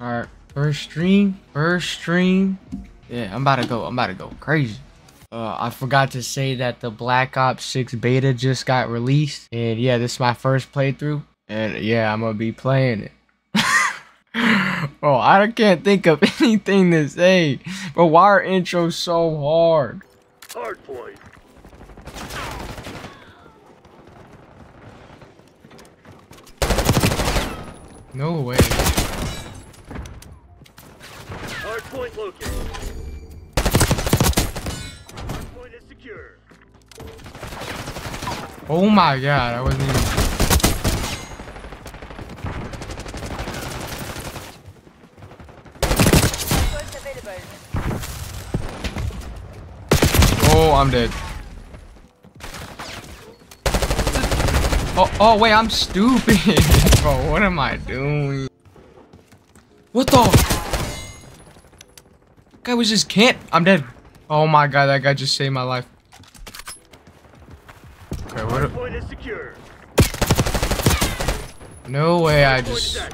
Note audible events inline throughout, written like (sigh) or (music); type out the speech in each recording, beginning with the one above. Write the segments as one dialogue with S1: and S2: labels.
S1: Alright, first stream, first stream. Yeah, I'm about to go. I'm about to go crazy. Uh, I forgot to say that the Black Ops 6 beta just got released. And yeah, this is my first playthrough. And yeah, I'm gonna be playing it. (laughs) Bro, I can't think of (laughs) anything to say. But why are intros so hard?
S2: Hard point.
S1: No way.
S2: Hard point located. Hard point is secure.
S1: Oh my god, I wasn't even. Oh, I'm dead. Oh, oh wait, I'm stupid. (laughs) Bro, what am I doing? What the? Guy was just can't. I'm dead. Oh my god, that guy just saved my life. Okay, what?
S2: point is secure.
S1: No way, I
S2: Hard point is
S1: just.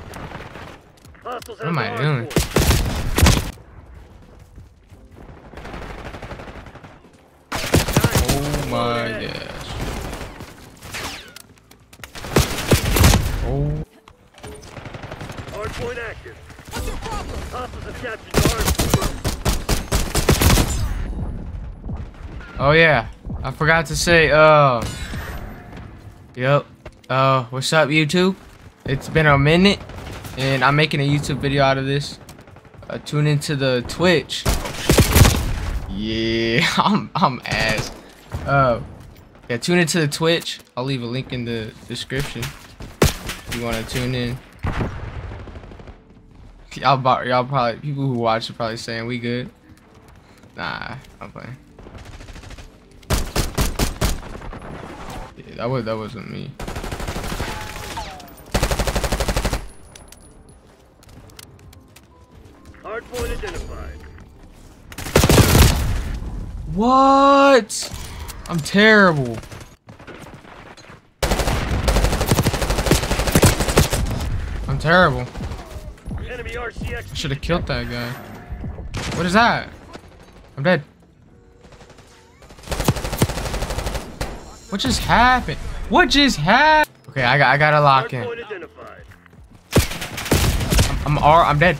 S1: What am I doing? Oh my gosh. Oh.
S2: Hard point active. What's your problem? Hostiles have captured the hard point.
S1: Oh yeah, I forgot to say, uh, yep, uh, what's up YouTube? It's been a minute, and I'm making a YouTube video out of this. Uh, tune into the Twitch. Yeah, (laughs) I'm, I'm ass. Uh, yeah, tune into the Twitch. I'll leave a link in the description. If you want to tune in. Y'all, y'all probably, people who watch are probably saying we good. Nah, I'm playing. That was that wasn't me.
S2: Hard point identified.
S1: What? I'm terrible. I'm terrible.
S2: Enemy RCX.
S1: I should have killed that guy. What is that? I'm dead. What just happened? What just happened? Okay, I got I gotta lock in. I'm R I'm dead.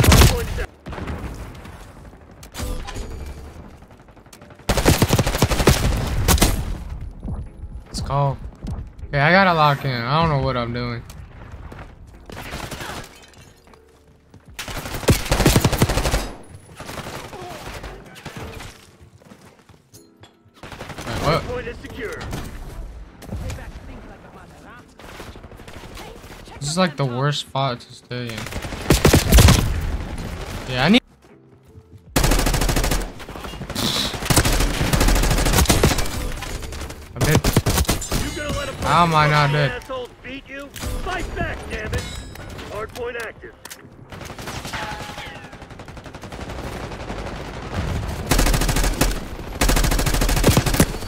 S2: Hard point is.
S1: Let's go. Okay, I gotta lock in. I don't know what I'm doing. Wait,
S2: Hard
S1: what?
S2: secure.
S1: This is like the worst spot to stay in. Yeah, I need. I'm dead.
S2: You gonna let a bunch
S1: How am I not dead?
S2: beat you? Fight back, damn it! Hard point active.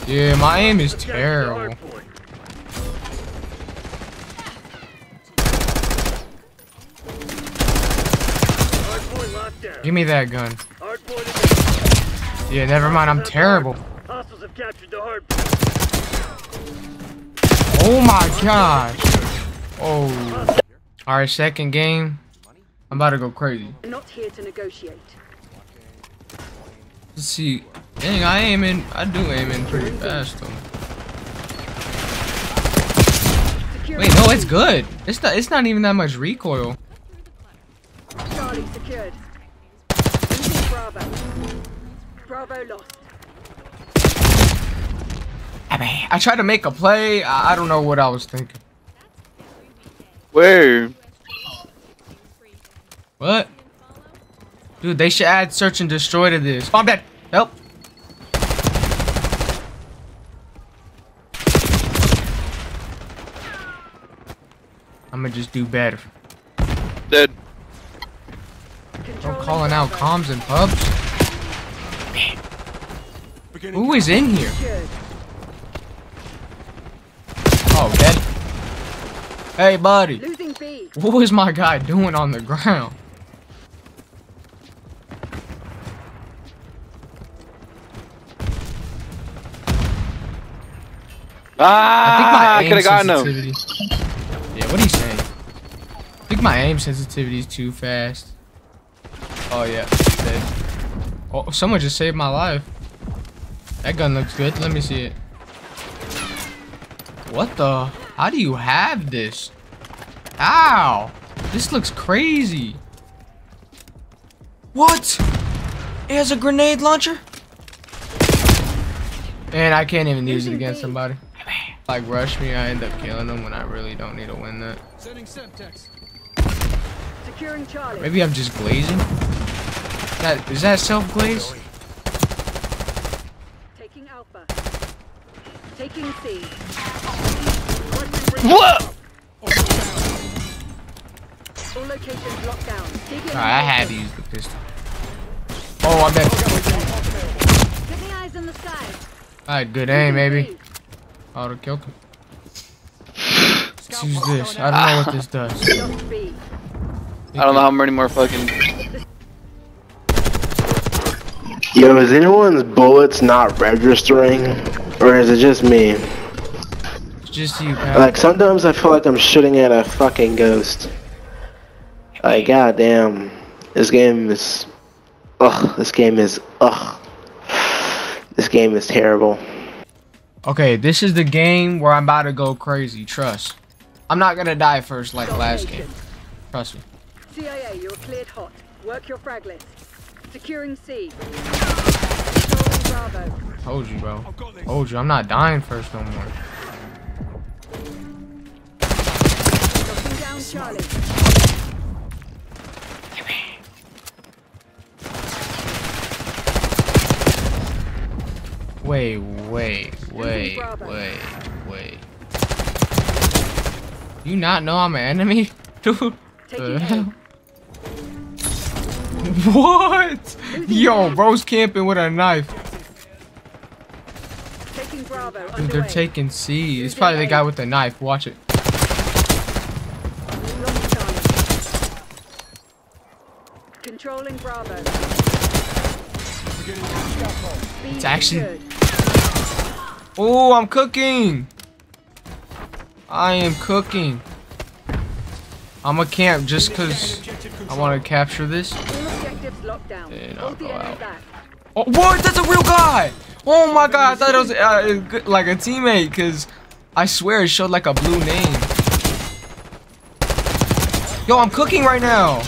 S1: Yeah, my aim is terrible. Give me that gun. Yeah, never mind. I'm terrible. Oh my gosh. Oh. Alright, second game. I'm about to go crazy.
S3: Not here to negotiate.
S1: Let's see. Dang, I aim in. I do aim in pretty fast though. Wait, no, it's good. It's not. It's not even that much recoil.
S3: Charlie secured. Losing Bravo. Bravo lost.
S1: I mean, I tried to make a play. I, I don't know what I was thinking.
S4: Where?
S1: What? Dude, they should add search and destroy to this. Oh, I'm dead. Help. I'm gonna just do better.
S4: Dead.
S3: Don't
S1: calling out comms and pubs. Who is in here?
S3: Oh, dead.
S1: Hey, buddy. What was my guy doing on the ground?
S4: Ah, I,
S1: aim
S4: could have gotten him.
S1: sensitivity- Yeah, what are you saying? I think my aim sensitivity is too fast. Oh yeah, dead. Oh, someone just saved my life. That gun looks good. Let me see it. What the? How do you have this? Ow! This looks crazy. What? It has a grenade launcher? And I can't even use it against somebody. Like rush me, I end up killing them when I really don't need to win that.
S3: Securing Charlie.
S1: Maybe I'm just glazing. That is that self glaze?
S3: Taking Alpha. Taking C.
S4: What?
S3: All locations locked down.
S1: Alright, I
S3: and
S1: had to use the pistol. Oh, I bet.
S3: Give eyes on the sky.
S1: Alright, good aim, maybe. I would've killed him. Let's use this. I don't know what this does.
S4: I don't know how many more fucking.
S5: Yo, is anyone's bullets not registering? Or is it just me?
S1: It's just you, pal.
S5: Like, sometimes I feel like I'm shooting at a fucking ghost. Like, goddamn. This game is. Ugh, this game is. Ugh. This game is terrible.
S1: Okay, this is the game where I'm about to go crazy. Trust. I'm not gonna die first like last game. Trust me.
S3: CIA, you're cleared hot. Work your frag list. Securing C.
S1: Told you, bro. Told you, I'm not dying first no more.
S3: Locking down Charlie.
S1: Wait, wait, wait, wait, wait. You not know I'm an enemy? (laughs) Dude.
S3: Taking
S1: the
S3: A.
S1: hell? What? Yo, bro's camping with a knife. Dude, they're taking C. It's probably the guy with the knife. Watch it.
S3: Controlling Bravo.
S1: It's actually-. Oh, I'm cooking. I am cooking. I'm a camp just because I want to capture this.
S3: All objectives locked down.
S1: And I'll go out. Oh, what? That's a real guy. Oh my god, I thought it was uh, like a teammate because I swear it showed like a blue name. Yo, I'm cooking right now.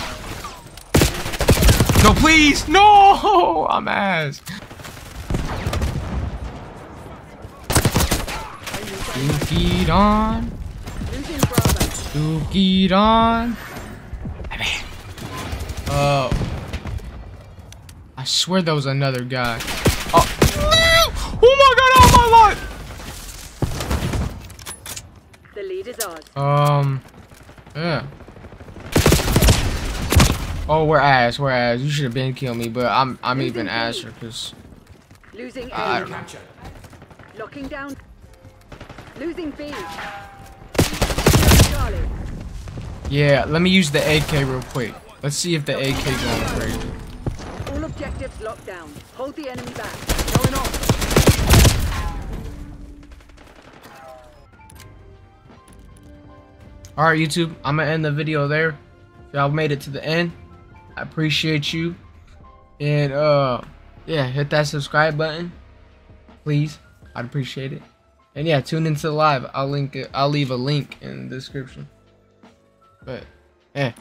S1: No, please. No, (laughs) I'm ass. Dookie on.
S3: Losing Bravo.
S1: Dookie on. Uh, I swear there was another guy. Oh, oh my god, oh my life.
S3: The lead is ours.
S1: Um, yeah. Oh, we're ass, we're ass. You should have been killing me, but I'm I'm even asser because
S3: Losing A.
S1: I don't know.
S3: Locking down. Losing B.
S1: Yeah, let me use the AK real quick. Let's see if the AK going crazy.
S3: All objectives locked down. Hold the enemy back.
S4: Going on.
S1: All right, YouTube, I'm gonna end the video there. Y'all made it to the end, I appreciate you. And uh, yeah, hit that subscribe button, please. I'd appreciate it. And yeah, tune into the live. I'll link it. I'll leave a link in the description. But yeah,